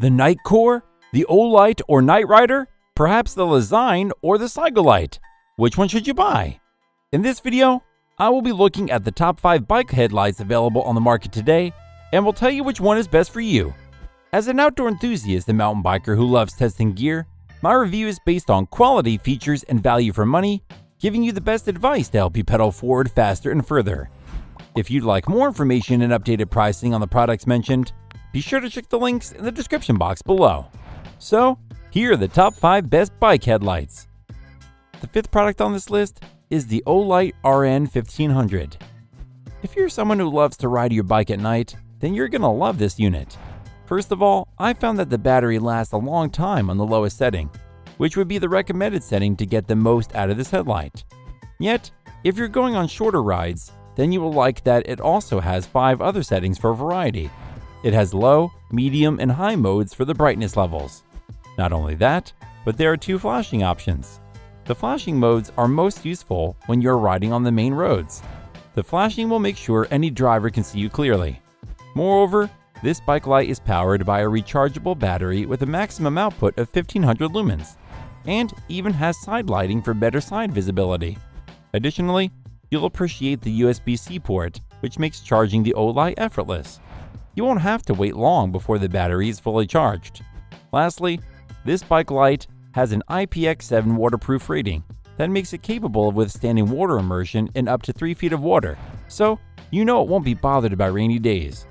The Nitecore? The Olight or NiteRider? Perhaps the Lezyne or the Cygolite? Which one should you buy? In this video, I will be looking at the top 5 bike headlights available on the market today and will tell you which one is best for you. As an outdoor enthusiast and mountain biker who loves testing gear, my review is based on quality, features, and value for money, giving you the best advice to help you pedal forward faster and further. If you'd like more information and updated pricing on the products mentioned, be sure to check the links in the description box below. So, here are the top 5 best bike headlights. The fifth product on this list is the Olight RN 1500. If you're someone who loves to ride your bike at night, then you're gonna love this unit. First of all, I found that the battery lasts a long time on the lowest setting, which would be the recommended setting to get the most out of this headlight. Yet, if you're going on shorter rides, then you will like that it also has 5 other settings for variety. It has low, medium, and high modes for the brightness levels. Not only that, but there are two flashing options. The flashing modes are most useful when you're riding on the main roads. The flashing will make sure any driver can see you clearly. Moreover, this bike light is powered by a rechargeable battery with a maximum output of 1500 lumens, and even has side lighting for better side visibility. Additionally, you'll appreciate the USB-C port, which makes charging the Olight effortless. You won't have to wait long before the battery is fully charged. Lastly, this bike light has an IPX7 waterproof rating that makes it capable of withstanding water immersion in up to 3 feet of water, so you know it won't be bothered by rainy days.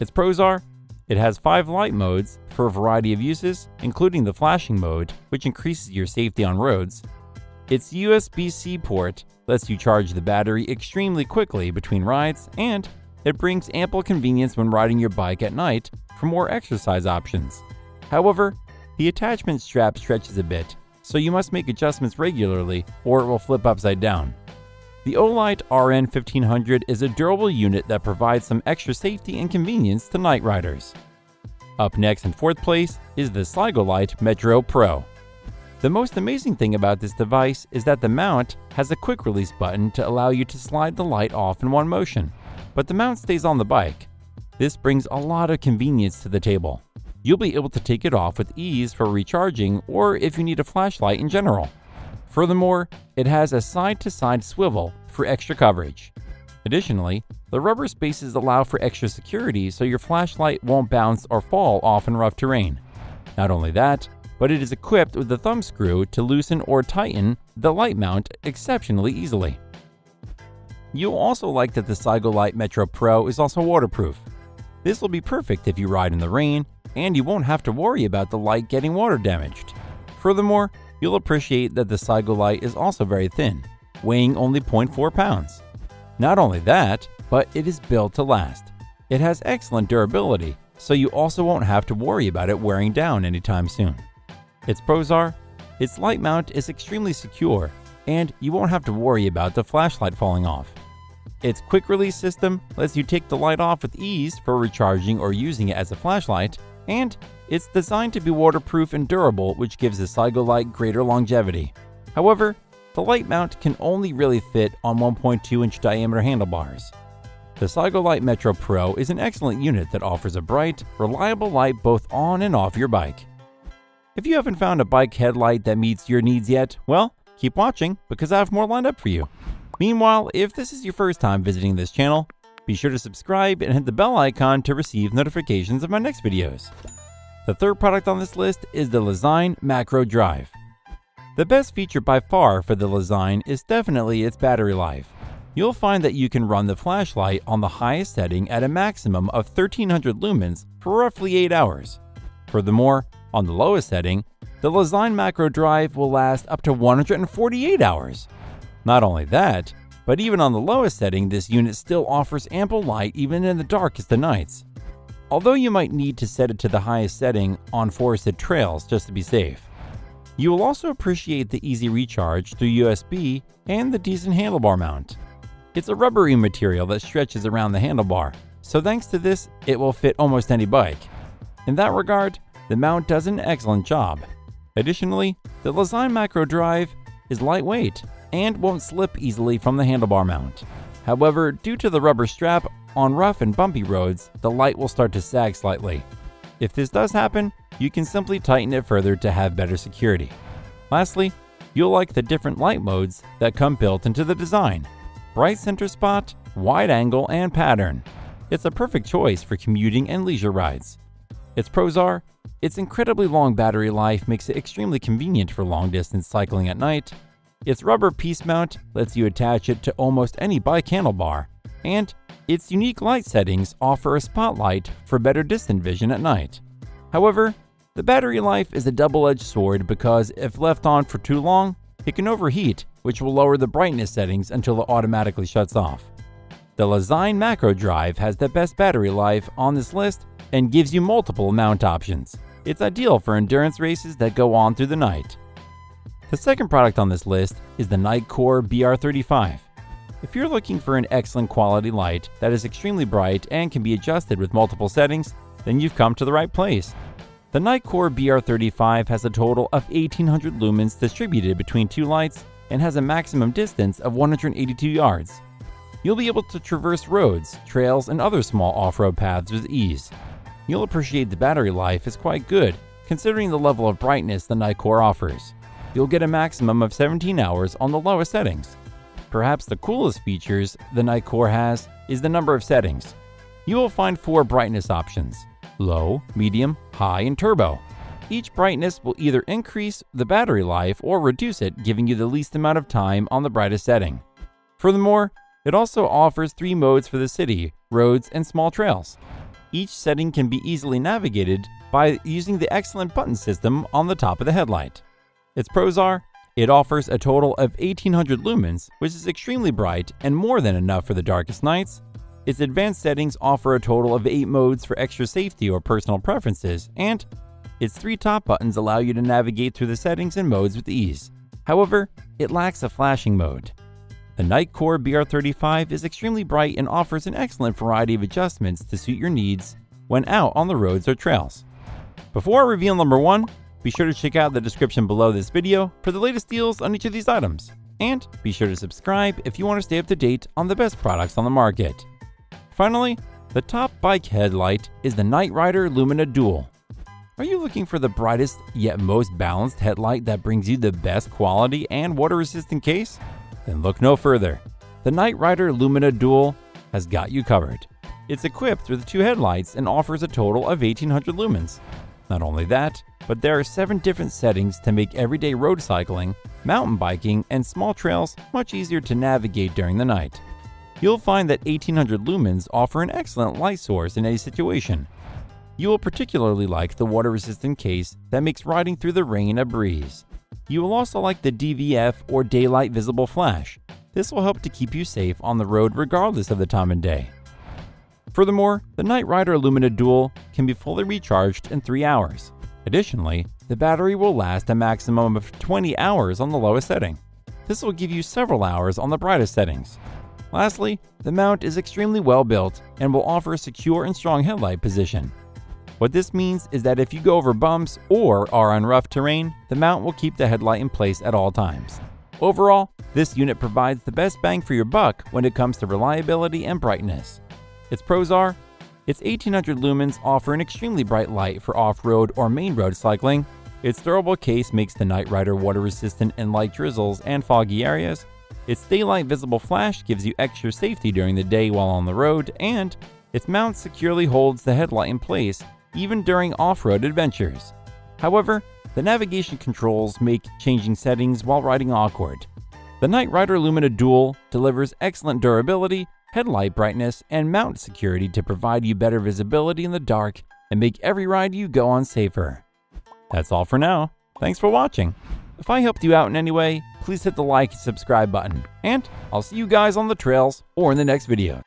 Its pros are it has five light modes for a variety of uses, including the flashing mode, which increases your safety on roads. Its USB C port lets you charge the battery extremely quickly between rides, and it brings ample convenience when riding your bike at night for more exercise options. However, the attachment strap stretches a bit, so you must make adjustments regularly or it will flip upside down. The Olight RN 1500 is a durable unit that provides some extra safety and convenience to night riders. Up next in fourth place is the Cygolite Metro Pro. The most amazing thing about this device is that the mount has a quick release button to allow you to slide the light off in one motion, but the mount stays on the bike. This brings a lot of convenience to the table. You'll be able to take it off with ease for recharging or if you need a flashlight in general. Furthermore, it has a side to side swivel for extra coverage. Additionally, the rubber spaces allow for extra security so your flashlight won't bounce or fall off in rough terrain. Not only that, but it is equipped with a thumb screw to loosen or tighten the light mount exceptionally easily. You'll also like that the Cygolite Metro Pro is also waterproof. This will be perfect if you ride in the rain, and you won't have to worry about the light getting water damaged. Furthermore, You'll appreciate that the Cygolite is also very thin, weighing only 0.4 pounds. Not only that, but it is built to last. It has excellent durability, so you also won't have to worry about it wearing down anytime soon. Its pros are its light mount is extremely secure, and you won't have to worry about the flashlight falling off. Its quick release system lets you take the light off with ease for recharging or using it as a flashlight, and it's designed to be waterproof and durable, which gives the Cygolite greater longevity. However, the light mount can only really fit on 1.2 inch diameter handlebars. The Cygolite Metro Pro is an excellent unit that offers a bright, reliable light both on and off your bike. If you haven't found a bike headlight that meets your needs yet, well, keep watching because I have more lined up for you. Meanwhile, if this is your first time visiting this channel, be sure to subscribe and hit the bell icon to receive notifications of my next videos. The third product on this list is the Lezyne Macro Drive. The best feature by far for the Lezyne is definitely its battery life. You'll find that you can run the flashlight on the highest setting at a maximum of 1300 lumens for roughly 8 hours. Furthermore, on the lowest setting, the Lezyne Macro Drive will last up to 148 hours. Not only that, but even on the lowest setting, this unit still offers ample light even in the darkest of nights. Although you might need to set it to the highest setting on forested trails just to be safe. You will also appreciate the easy recharge through USB and the decent handlebar mount. It's a rubbery material that stretches around the handlebar, so thanks to this, it will fit almost any bike. In that regard, the mount does an excellent job. Additionally, the Lezyne Macro Drive is lightweight and won't slip easily from the handlebar mount. However, due to the rubber strap, on rough and bumpy roads, the light will start to sag slightly. If this does happen, you can simply tighten it further to have better security. Lastly, you'll like the different light modes that come built into the design. Bright center spot, wide angle, and pattern. It's a perfect choice for commuting and leisure rides. Its pros are, its incredibly long battery life makes it extremely convenient for long distance cycling at night, its rubber piece mount lets you attach it to almost any bike handlebar, and its unique light settings offer a spotlight for better distant vision at night. However, the battery life is a double edged sword because if left on for too long, it can overheat, which will lower the brightness settings until it automatically shuts off. The Lezyne Macro Drive has the best battery life on this list and gives you multiple mount options. It's ideal for endurance races that go on through the night. The second product on this list is the Nitecore BR35. If you're looking for an excellent quality light that is extremely bright and can be adjusted with multiple settings, then you've come to the right place. The Nitecore BR35 has a total of 1800 lumens distributed between two lights and has a maximum distance of 182 yards you'll be able to traverse roads, trails, and other small off road paths with ease. You'll appreciate the battery life is quite good, considering the level of brightness the Nitecore offers. You'll get a maximum of 17 hours on the lowest settings. Perhaps the coolest features the Nitecore has is the number of settings. You will find four brightness options low, medium, high, and turbo. Each brightness will either increase the battery life or reduce it, giving you the least amount of time on the brightest setting. Furthermore, it also offers three modes for the city, roads, and small trails. Each setting can be easily navigated by using the excellent button system on the top of the headlight. Its pros are it offers a total of 1800 lumens, which is extremely bright and more than enough for the darkest nights. Its advanced settings offer a total of 8 modes for extra safety or personal preferences, and its three top buttons allow you to navigate through the settings and modes with ease. However, it lacks a flashing mode. The Nitecore BR35 is extremely bright and offers an excellent variety of adjustments to suit your needs when out on the roads or trails. Before I reveal number one, be sure to check out the description below this video for the latest deals on each of these items. And be sure to subscribe if you want to stay up to date on the best products on the market. Finally, the top bike headlight is the NiteRider Lumina Dual. Are you looking for the brightest yet most balanced headlight that brings you the best quality and water resistant case? Then look no further. The NiteRider Lumina Dual has got you covered. It's equipped with two headlights and offers a total of 1800 lumens. Not only that, but there are seven different settings to make everyday road cycling, mountain biking, and small trails much easier to navigate during the night. You'll find that 1800 lumens offer an excellent light source in any situation. You will particularly like the water resistant case that makes riding through the rain a breeze. You will also like the DVF or Daylight Visible Flash. This will help to keep you safe on the road regardless of the time and day. Furthermore, the NiteRider Lumina Dual can be fully recharged in 3 hours. Additionally, the battery will last a maximum of 20 hours on the lowest setting. This will give you several hours on the brightest settings. Lastly, the mount is extremely well built and will offer a secure and strong headlight position. What this means is that if you go over bumps or are on rough terrain, the mount will keep the headlight in place at all times. Overall, this unit provides the best bang for your buck when it comes to reliability and brightness. Its pros are its 1800 lumens offer an extremely bright light for off road or main road cycling. Its durable case makes the NiteRider water resistant in light drizzles and foggy areas. Its daylight visible flash gives you extra safety during the day while on the road, and its mount securely holds the headlight in place even during off road adventures. However, the navigation controls make changing settings while riding awkward. The NiteRider Lumina Dual delivers excellent durability, headlight brightness, and mount security to provide you better visibility in the dark and make every ride you go on safer. That's all for now. Thanks for watching. If I helped you out in any way, please hit the like and subscribe button. And I'll see you guys on the trails or in the next video.